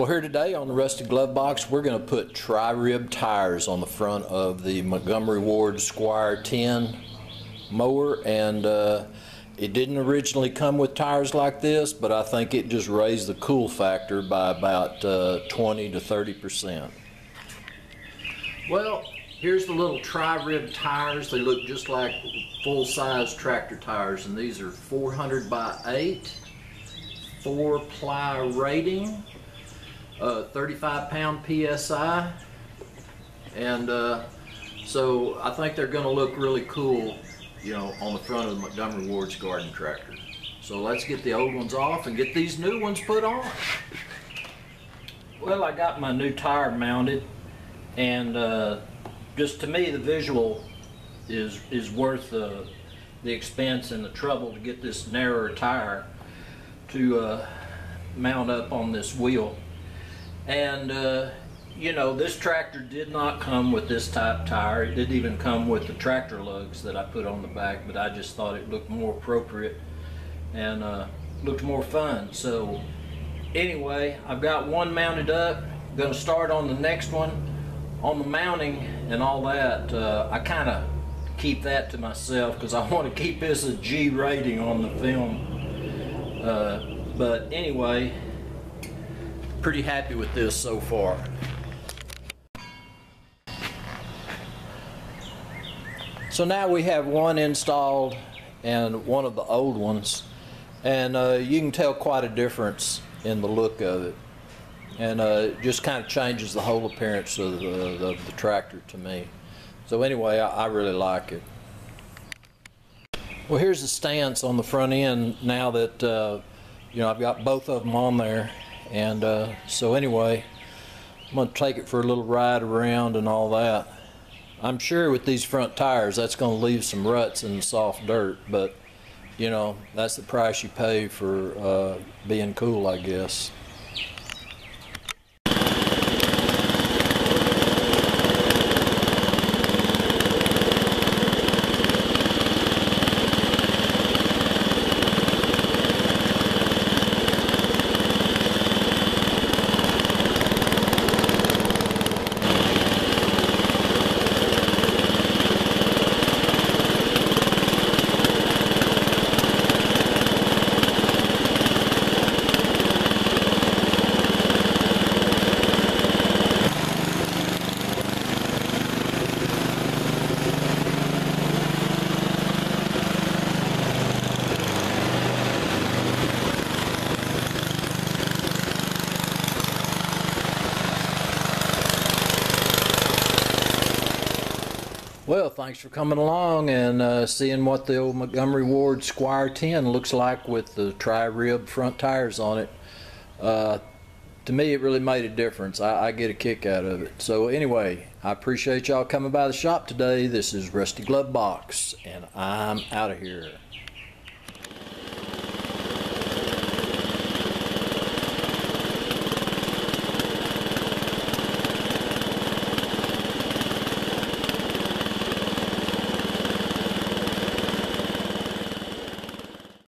Well, here today on the Rusty Glove Box, we're going to put tri-rib tires on the front of the Montgomery Ward Squire 10 mower, and uh, it didn't originally come with tires like this, but I think it just raised the cool factor by about uh, 20 to 30 percent. Well, here's the little tri-rib tires. They look just like full-size tractor tires, and these are 400 by 8, 4-ply rating uh, 35 pound PSI. And uh, so I think they're going to look really cool, you know, on the front of the Montgomery Ward's garden tractor. So let's get the old ones off and get these new ones put on. Well, I got my new tire mounted and uh, just to me the visual is is worth the, the expense and the trouble to get this narrower tire to uh, mount up on this wheel. And, uh, you know, this tractor did not come with this type tire. It didn't even come with the tractor lugs that I put on the back, but I just thought it looked more appropriate and uh, looked more fun. So anyway, I've got one mounted up. Going to start on the next one. On the mounting and all that, uh, I kind of keep that to myself because I want to keep this a G rating on the film. Uh, but anyway, pretty happy with this so far. So now we have one installed and one of the old ones and uh, you can tell quite a difference in the look of it and uh, it just kind of changes the whole appearance of the, the, tractor to me. So anyway, I, I really like it. Well, here's the stance on the front end now that uh, you know I've got both of them on there and uh, so anyway, I'm going to take it for a little ride around and all that. I'm sure with these front tires, that's going to leave some ruts in the soft dirt, but you know, that's the price you pay for uh, being cool, I guess. Well, thanks for coming along and uh, seeing what the old Montgomery Ward Squire 10 looks like with the tri-rib front tires on it. Uh, to me, it really made a difference. I, I, get a kick out of it. So anyway, I appreciate y'all coming by the shop today. This is Rusty Glove Box, and I'm out of here.